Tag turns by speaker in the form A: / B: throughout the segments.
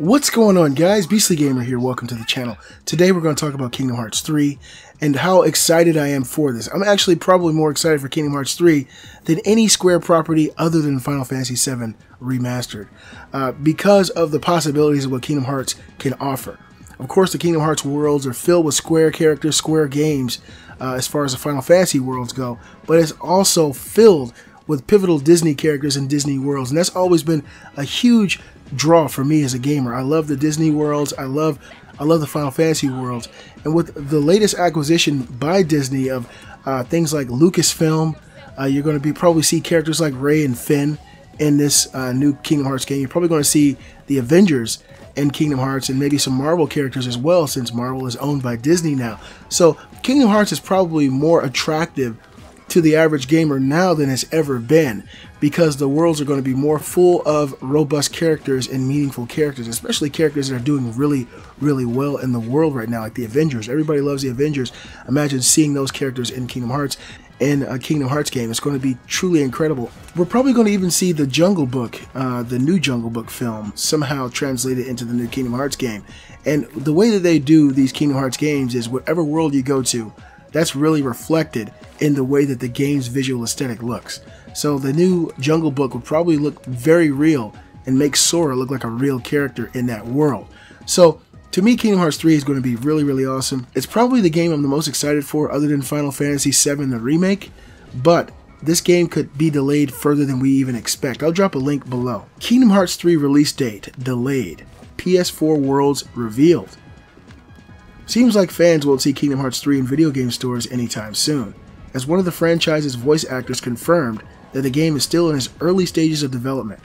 A: What's going on guys? Beastly Gamer here, welcome to the channel. Today we're going to talk about Kingdom Hearts 3 and how excited I am for this. I'm actually probably more excited for Kingdom Hearts 3 than any Square property other than Final Fantasy VII Remastered uh, because of the possibilities of what Kingdom Hearts can offer. Of course, the Kingdom Hearts worlds are filled with Square characters, Square games, uh, as far as the Final Fantasy worlds go, but it's also filled with pivotal Disney characters and Disney worlds, and that's always been a huge draw for me as a gamer. I love the Disney worlds. I love I love the Final Fantasy worlds. And with the latest acquisition by Disney of uh, things like Lucasfilm, uh, you're going to be probably see characters like Rey and Finn in this uh, new Kingdom Hearts game. You're probably going to see the Avengers in Kingdom Hearts and maybe some Marvel characters as well, since Marvel is owned by Disney now. So Kingdom Hearts is probably more attractive to the average gamer now than it's ever been because the worlds are going to be more full of robust characters and meaningful characters, especially characters that are doing really, really well in the world right now, like the Avengers. Everybody loves the Avengers. Imagine seeing those characters in Kingdom Hearts in a Kingdom Hearts game. It's going to be truly incredible. We're probably going to even see the Jungle Book, uh, the new Jungle Book film, somehow translated into the new Kingdom Hearts game. And the way that they do these Kingdom Hearts games is whatever world you go to, that's really reflected in the way that the game's visual aesthetic looks. So the new Jungle Book would probably look very real and make Sora look like a real character in that world. So to me, Kingdom Hearts 3 is going to be really, really awesome. It's probably the game I'm the most excited for other than Final Fantasy VII, the remake, but this game could be delayed further than we even expect. I'll drop a link below. Kingdom Hearts 3 release date delayed. PS4 Worlds revealed. Seems like fans won't see Kingdom Hearts 3 in video game stores anytime soon, as one of the franchise's voice actors confirmed that the game is still in its early stages of development.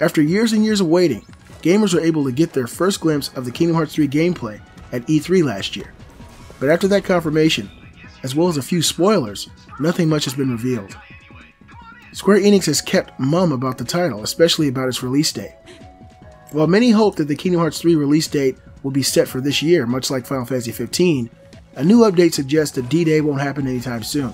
A: After years and years of waiting, gamers were able to get their first glimpse of the Kingdom Hearts 3 gameplay at E3 last year. But after that confirmation, as well as a few spoilers, nothing much has been revealed. Square Enix has kept mum about the title, especially about its release date. While many hope that the Kingdom Hearts 3 release date will be set for this year, much like Final Fantasy XV, a new update suggests that D-Day won't happen anytime soon.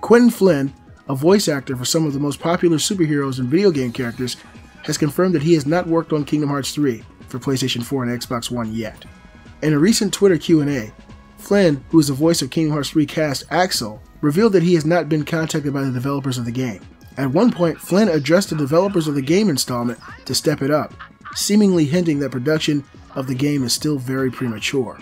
A: Quinton Flynn, a voice actor for some of the most popular superheroes and video game characters, has confirmed that he has not worked on Kingdom Hearts 3 for PlayStation 4 and Xbox One yet. In a recent Twitter Q&A, Flynn, who is the voice of Kingdom Hearts 3 cast Axel, revealed that he has not been contacted by the developers of the game. At one point, Flynn addressed the developers of the game installment to step it up, seemingly hinting that production of the game is still very premature.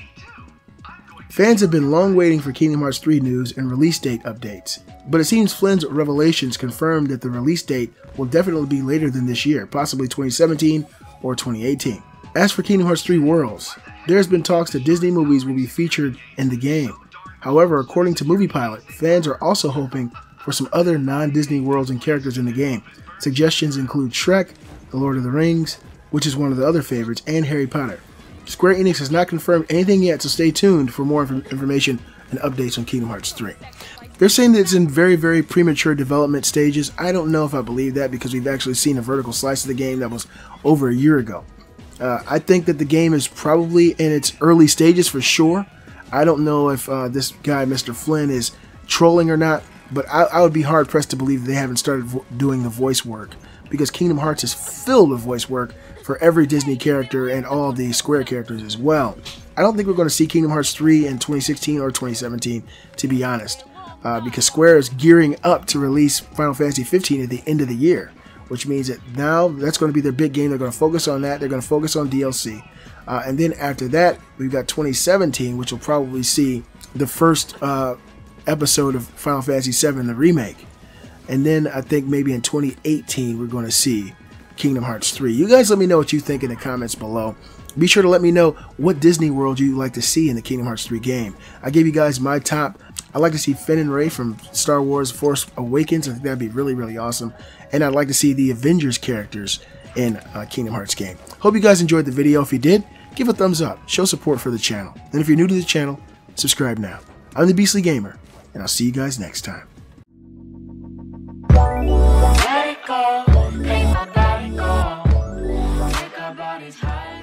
A: Fans have been long waiting for Kingdom Hearts 3 news and release date updates, but it seems Flynn's revelations confirm that the release date will definitely be later than this year, possibly 2017 or 2018. As for Kingdom Hearts 3 Worlds, there has been talks that Disney movies will be featured in the game. However, according to Movie Pilot, fans are also hoping for some other non-Disney worlds and characters in the game. Suggestions include Shrek, The Lord of the Rings, which is one of the other favorites, and Harry Potter. Square Enix has not confirmed anything yet, so stay tuned for more inf information and updates on Kingdom Hearts 3. They're saying that it's in very, very premature development stages. I don't know if I believe that because we've actually seen a vertical slice of the game that was over a year ago. Uh, I think that the game is probably in its early stages for sure. I don't know if uh, this guy, Mr. Flynn, is trolling or not, but I, I would be hard pressed to believe they haven't started doing the voice work because Kingdom Hearts is filled with voice work for every Disney character and all the Square characters as well. I don't think we're going to see Kingdom Hearts 3 in 2016 or 2017, to be honest, uh, because Square is gearing up to release Final Fantasy 15 at the end of the year, which means that now that's going to be their big game. They're going to focus on that. They're going to focus on DLC. Uh, and then after that, we've got 2017, which will probably see the first uh, episode of Final Fantasy VII, the remake. And then I think maybe in 2018, we're going to see Kingdom Hearts 3. You guys let me know what you think in the comments below. Be sure to let me know what Disney World you'd like to see in the Kingdom Hearts 3 game. I gave you guys my top. I'd like to see Finn and Rey from Star Wars Force Awakens. I think that'd be really, really awesome. And I'd like to see the Avengers characters in Kingdom Hearts game. Hope you guys enjoyed the video. If you did, give a thumbs up. Show support for the channel. And if you're new to the channel, subscribe now. I'm the Beastly Gamer, and I'll see you guys next time. Let it go, let go.